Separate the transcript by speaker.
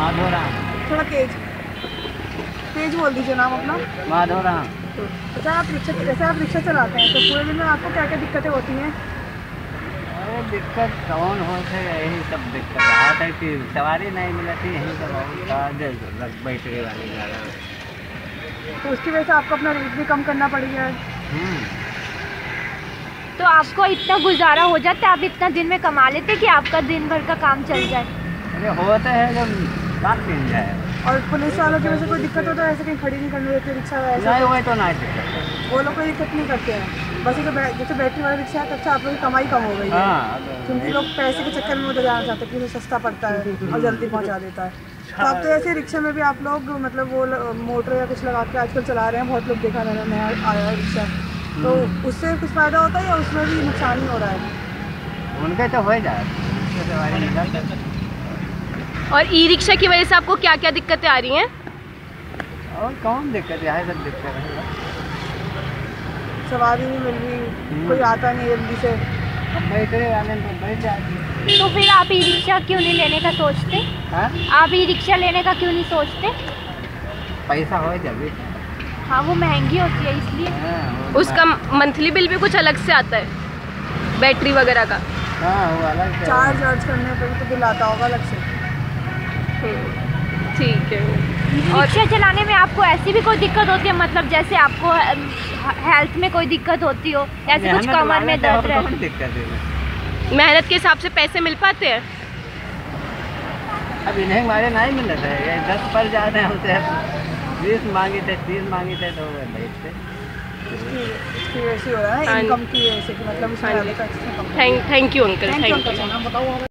Speaker 1: माधो राम
Speaker 2: थोड़ा तेज। तेज बोल दीजिए नाम अपना।
Speaker 1: माधो राम
Speaker 2: अच्छा आप रिक्शा जैसे आप रिक्शा चलाते हैं तो पूरे दिन में आपको क्या क्या दिक्कतें होती हैं?
Speaker 1: अरे दिक्कत कौन हो? से यही सब दिक्कत रहा था कि सवारी नहीं मिली थी यही सब और था जो रख बैठे वाली
Speaker 2: तो उसकी वजह से आपको अपना रेट भी कम करना पड़ गया है।
Speaker 1: हम्म,
Speaker 3: तो आपको इतना गुजारा हो जाता है आप इतना दिन में कमा लेते कि आपका दिन भर का काम चल जाए?
Speaker 1: अरे होते हैं जब बात
Speaker 2: और पुलिस वालों की वजह से कोई दिक्कत हो तो ऐसे कहीं खड़ी नहीं करने देते रिक्शा
Speaker 1: नहीं हुए तो दिक्कत
Speaker 2: वो लोग कोई दिक्कत नहीं करते हैं। बस ये तो जैसे बैटरी वाला रिक्शा है तो अच्छा आप लोगों की कमाई कम हो गई है।
Speaker 1: हाँ
Speaker 2: क्योंकि लोग पैसे के चक्कर में उधर जाना चाहते हैं कि उसे सस्ता पड़ता है और जल्दी पहुँचा देता है। तो अब तो ऐसे रिक्शे में भी आप लोग मतलब वो मोटर या कुछ लगा के आजकल चला रहे हैं बहुत लोग देखा मैंने नया आया है रिक्शा। तो उससे कुछ फ़ायदा होता है या उसमें भी नुकसान ही हो रहा है?
Speaker 1: उनके तो हो जाए उनके सवारी निकल जाए।
Speaker 4: और ई रिक्शा की वजह से आपको क्या क्या दिक्कतें आ रही हैं?
Speaker 1: और कौन दिक्कत है? सब दिक्कत है।
Speaker 2: सवारी नहीं मिल रही। कोई आता नहीं जल्दी से।
Speaker 1: तो बैठ जाते
Speaker 3: तो फिर आप ई रिक्शा क्यों नहीं लेने का सोचते?
Speaker 1: हाँ?
Speaker 3: आप ई रिक्शा लेने का क्यों नहीं सोचते?
Speaker 1: पैसा हो जाए
Speaker 3: हाँ वो महँगी होती है इसलिए।
Speaker 1: हाँ,
Speaker 4: उसका मंथली बिल भी कुछ अलग से आता है बैटरी वगैरह का।
Speaker 1: हाँ वो अलग से।
Speaker 2: चार्ज वार्ज करने पर भी तो बिल आता होगा अलग से।
Speaker 4: हम्म, ठीक है।
Speaker 3: रिक्शा चलाने में आपको ऐसी भी कोई दिक्कत होती है? मतलब जैसे आपको हेल्थ में कोई दिक्कत होती हो? ऐसे कुछ
Speaker 1: मेहनत
Speaker 3: कमर में
Speaker 1: तो
Speaker 3: दर्द रहे
Speaker 1: कौन दिक्कत है
Speaker 4: मेहनत के हिसाब से पैसे मिल पाते हैं?
Speaker 1: अब इन्हें हमारे नहीं मिल रहे ये दस पर जाते हैं उसे। बीस मांगी थे तीस मांगी थे तो
Speaker 2: हो रहा है
Speaker 4: हाँ
Speaker 2: मतलब
Speaker 4: हाँ जी। Thank thank you uncle
Speaker 2: thank you